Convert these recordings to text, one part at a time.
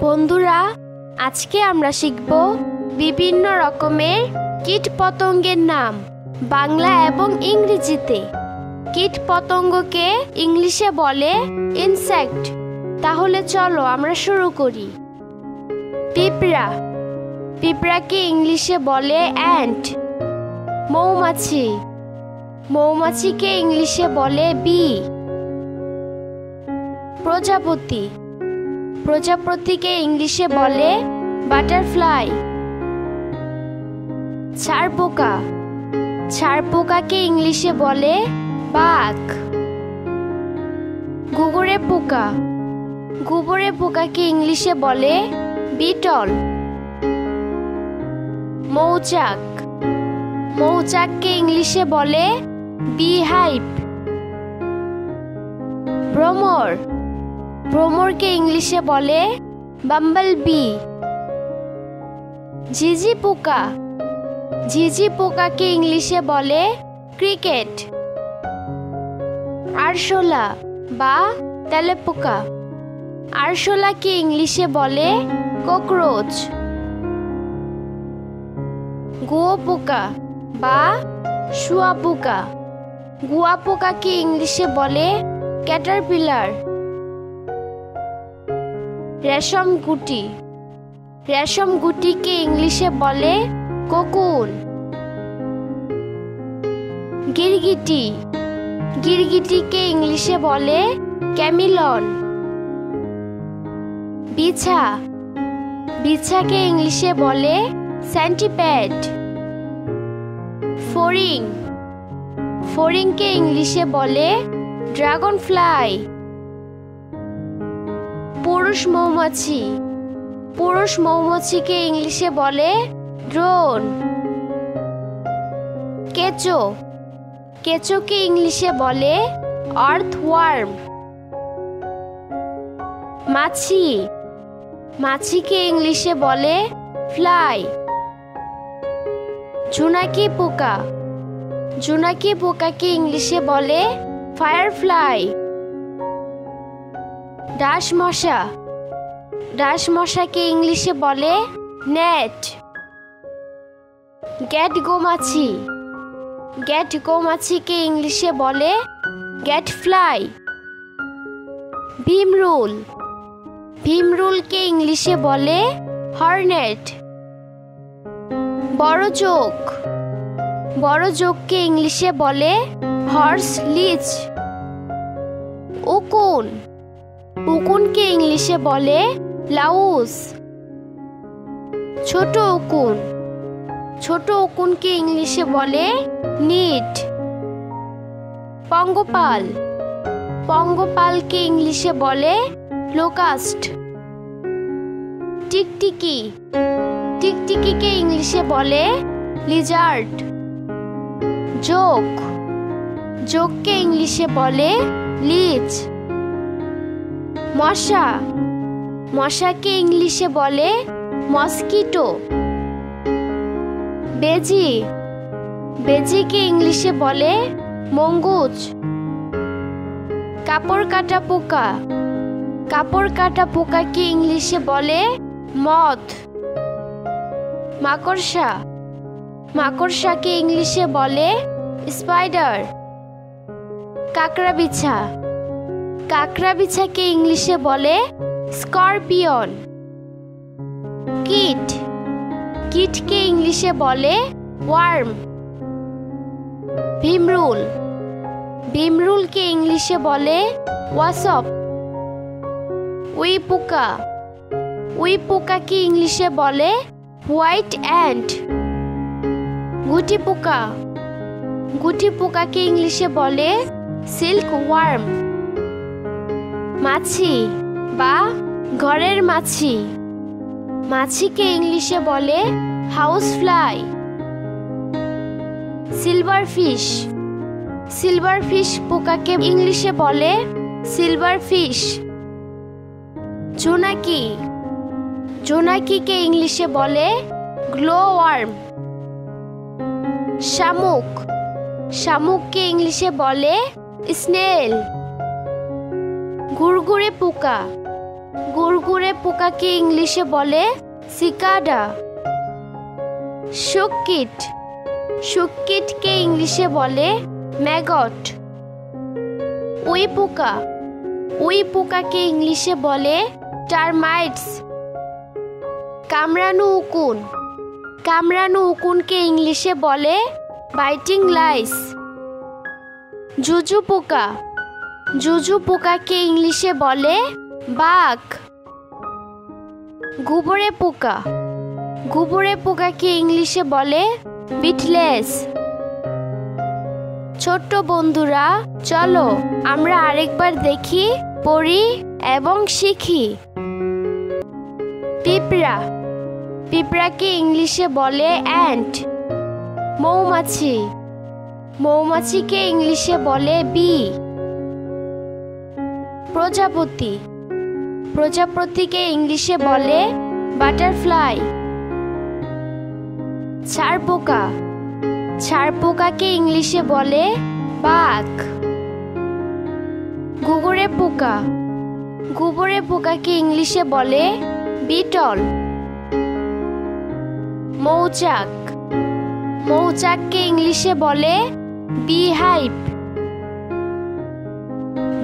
বন্ধুরা, আজকে আমরা শিখব বিভিন্ন রকমের কীট পতঙ্গের নাম বাংলা এবং ইংরেজিতে। কীট পতঙ্গকে ইংলিশে বলে ইনসেক্ট তাহলে চলো আমরা শুরু করি। পিঁপড়া। পিঁপড়াকে ইংলিশে বলে অ্যান্ট মৌমাছি। মৌমাছিকে ইংলিশে বলে বি প্রজাপতি। প্রজাপতিকে ইংলিশে বলে বাটারফ্লাই। ছাড়পোকা। ছাড়পোকাকে ইংলিশে বলে বাঘ। গুগরে পোকা। গুবরে পোকাকে ইংলিশে বলে বিটল। মৌচাক। মৌচাককে ইংলিশে বলে বিহাইভ ভ্রমর। ভ্রমরকে ইংলিশে বলে বাম্বল বি ঝিঝি পোকা ঝিঝি পোকাকে ইংলিশে বলে ক্রিকেট আরশোলা বা তেলেপোকা আরশোলাকে ইংলিশে বলে ককরোচ গুয়ো পোকা বা শুয়া পোকা গুয়া পোকাকে ইংলিশে বলে ক্যাটারপিলার রেশম গুটি। রেশম গুটিকে ইংলিশে বলে কোকুন। গিরগিটি। গিরগিটিকে ইংলিশে বলে ক্যামিলন। বিছা। বিছাকে ইংলিশে বলে স্যান্টিপ্যাড ফড়িং ফড়িংকে ইংলিশে বলে ড্রাগন ফ্লাই পুরুষ মৌমাছি। পুরুষ মৌমাছিকে ইংলিশে বলে ড্রোন। কেঁচো। কেঁচোকে ইংলিশে বলে আর্থ ওয়ার্ম মাছি। মাছিকে ইংলিশে বলে ফ্লাই। জুনাকি পোকা। জুনাকি পোকাকে ইংলিশে বলে ফায়ারফ্লাই। ডাস মশা ডাস মশাকে ইংলিশে বলে নেট। গ্যাট গোমাছি। গ্যাট গোমাছিকে ইংলিশে বলে গ্যাট ফ্লাই। ভীমরুল ভীমরুলকে ইংলিশে বলে হর্নেট। বড় চোখ। বড় চোখকে ইংলিশে বলে হর্স লিচ। উকুন। উকুনকে ইংলিশে বলে লাউস। ছোট উকুন। ছোট উকুনকে ইংলিশে বলে নিট। পঙ্গপাল। পঙ্গপালকে ইংলিশে বলে লোকাস্ট। টিকটিকি। টিকটিকিকে ইংলিশে বলে লিজার্ড। জোক। যোগকে ইংলিশে বলে লিচ। মশা। মশাকে ইংলিশে বলে মস্কিটো। বেজি। বেজিকে ইংলিশে বলে মঙ্গুজ কাপড় কাটা পোকা। কাপড় কাটা পোকাকে ইংলিশে বলে মদ। মাকড়সা। মাকড়সাকে ইংলিশে বলে স্পাইডার। কাকড়া বিছা। কাকড়া বিছাকে ইংলিশে বলে স্করপিয়ন। কিট। কিটকে ইংলিশে বলে ওয়ার্ম। ভীমরুল। ভীমরুলকে ইংলিশে বলে ওয়াসপ। উই পোকা উই পোকাকে ইংলিশে বলে হোয়াইট অ্যান্ড গুটি পোকা গুটি পোকাকে ইংলিশে বলে সিল্ক ওয়ার্ম। মাছি, বা ঘরের মাছি। মাছিকে ইংলিশে বলে house fly silver fish silver fish পোকাকে ইংলিশে বলে সিলভার ফিশ জোনাকি, জোনাকিকে ইংলিশে বলে গ্লো ওয়ার্ম শামুক, শামুককে ইংলিশে বলে স্নেল গুড়গুড়ে পোকা। গুড়গুড়ে পোকাকে ইংলিশে বলে সিকাডা। শুককিট শুককিটকে ইংলিশে বলে ম্যাগট। উই পোকা। উই পোকাকে ইংলিশে বলে টার্মাইটস। কামড়ানো উকুন। কামড়ানো উকুনকে ইংলিশে বলে বাইটিং লাইস। জুজু পোকা। জুজু পোকাকে ইংলিশে বলে বাঘ। গোবরে পোকা। গুবরে পোকাকে ইংলিশে বলে বিটলেস। ছোট্ট বন্ধুরা, চলো আমরা আরেকবার দেখি, পড়ি এবং শিখি। পিঁপড়া। পিঁপড়াকে ইংলিশে বলে অ্যান্ট। মৌমাছি। মৌমাছিকে ইংলিশে বলে বি। প্রজাপতি। প্রজাপতিকে ইংলিশে বলে বাটারফ্লাই। ছাড়পোকা। ছাড়পোকাকে ইংলিশে বলে বাঘ। গুগরে পোকা। গোবরে পোকাকে ইংলিশে বলে বিটল। মৌচাক। মৌচাককে ইংলিশে বলে বিহাইভ।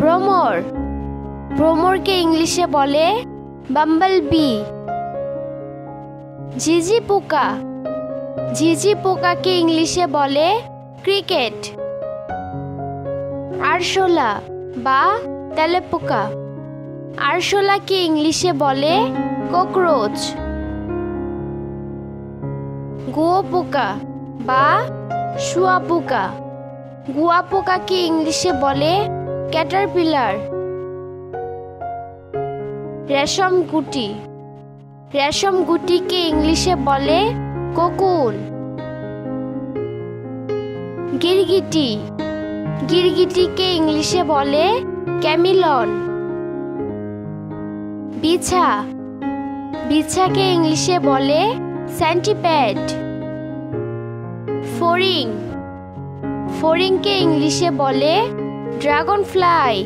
ভ্রমর। ভ্রমরকে ইংলিশে বলে বাম্বল বি ঝিঝি পোকা ঝিঝি পোকাকে ইংলিশে বলে ক্রিকেট আরশোলা বা তেলেপোকা আরশোলাকে ইংলিশে বলে ককরোচ গুয়োপোকা বা শুয়াপোকা গুয়াপোকাকে ইংলিশে বলে ক্যাটারপিলার রেশম গুটি। রেশম গুটিকে ইংলিশে বলে কোকুন। গিরগিটি। গিরগিটিকে ইংলিশে বলে ক্যামিলন। বিছা। বিছাকে ইংলিশে বলে স্যান্টিপ্যাড ফড়িং ফড়িংকে ইংলিশে বলে ড্রাগন ফ্লাই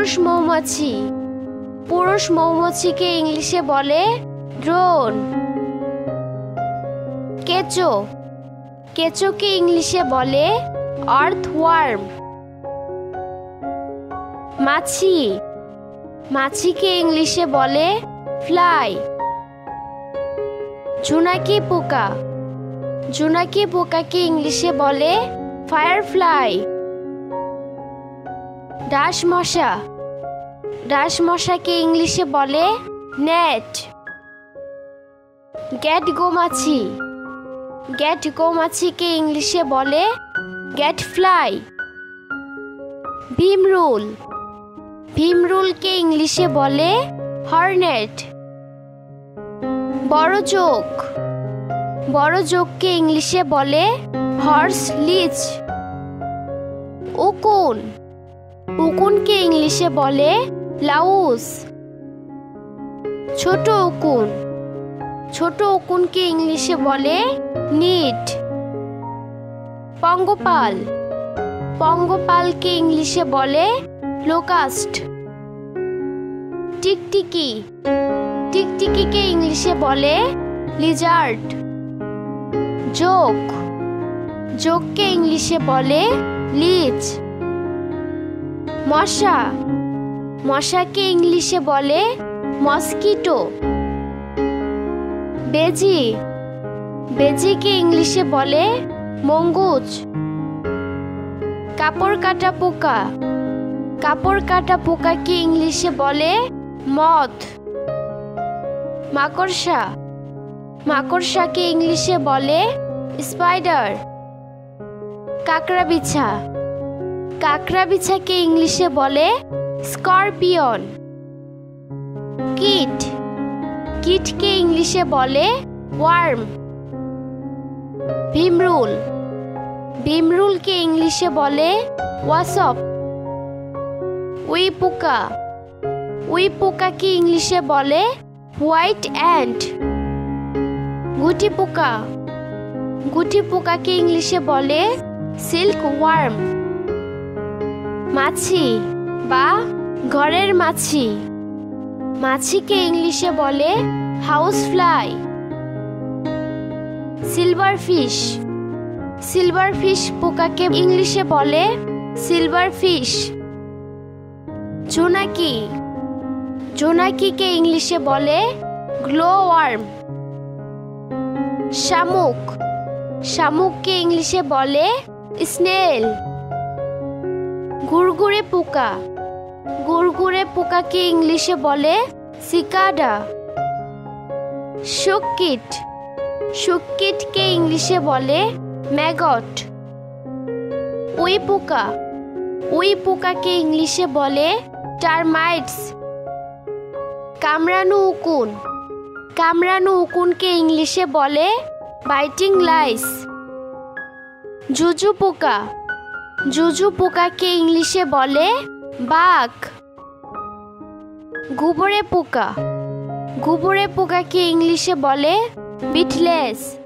পুরুষ মৌমাছি। পুরুষ মৌমাছিকে ইংলিশে বলে ড্রোন। কেঁচো। কেঁচোকে ইংলিশে বলে আর্থ ওয়ার্ম মাছি। মাছিকে ইংলিশে বলে ফ্লাই। জোনাকি পোকা। জোনাকি পোকাকে ইংলিশে বলে ফায়ারফ্লাই। ডাস মশা। ডাস মশাকে ইংলিশে বলে নেট গ্যাট গোমাছি। গ্যাট গোমাছিকে ইংলিশে বলে গ্যাট ফ্লাই। ভীমরুল ভীমরুলকে ইংলিশে বলে হর্নেট। বড় চোখ। বড় চোখকে ইংলিশে বলে হর্স লিচ। উকুন। উকুনকে ইংলিশে বলে লাউস। ছোট উকুন। ছোট উকুনকে ইংলিশে বলে নিট। পঙ্গপাল। পঙ্গপালকে ইংলিশে বলে লোকাস্ট। টিকটিকি। টিকটিকিকে ইংলিশে বলে লিজার্ড। জোক। যোগকে ইংলিশে বলে লিচ। মশা। মশাকে ইংলিশে বলে মস্কিটো। বেজি। বেজিকে ইংলিশে বলে মঙ্গুজ কাপড় কাটা পোকা। কাপড় কাটা পোকাকে ইংলিশে বলে মদ। মাকড়সা। মাকড়সাকে ইংলিশে বলে স্পাইডার। কাকড়া বিছা। কাকড়া বিছাকে ইংলিশে বলে স্করপিয়ন। কিট। কিটকে ইংলিশে বলে ওয়ার্ম। ভীমরুল। ভীমরুলকে ইংলিশে বলে ওয়াসপ। উই পোকা উই পোকাকে ইংলিশে বলে হোয়াইট অ্যান্ট। গুটি পোকা গুটি পোকাকে ইংলিশে বলে সিল্ক ওয়ার্ম। মাছি, বা ঘরের মাছি। মাছিকে ইংলিশে বলে house fly silver fish silver fish পোকাকে ইংলিশে বলে সিলভার ফিশ জোনাকি, জোনাকিকে ইংলিশে বলে গ্লো ওয়ার্ম শামুক, শামুককে ইংলিশে বলে স্নেল গুড়গুড়ে পোকা। গুড়গুড়ে পোকাকে ইংলিশে বলে? সিকাডা। শুককিট শুককিটকে ইংলিশে বলে? ম্যাগট। উই পোকা। উই পোকাকে ইংলিশে বলে? টার্মাইটস। কামড়ানো উকুন। কামড়ানো উকুনকে ইংলিশে বলে? Biting lines. জুজু পোকা। জুজু পোকাকে ইংলিশে বলে বাঘ। গুবরে পোকা। গুবরে পোকাকে ইংলিশে বলে বিটলেস।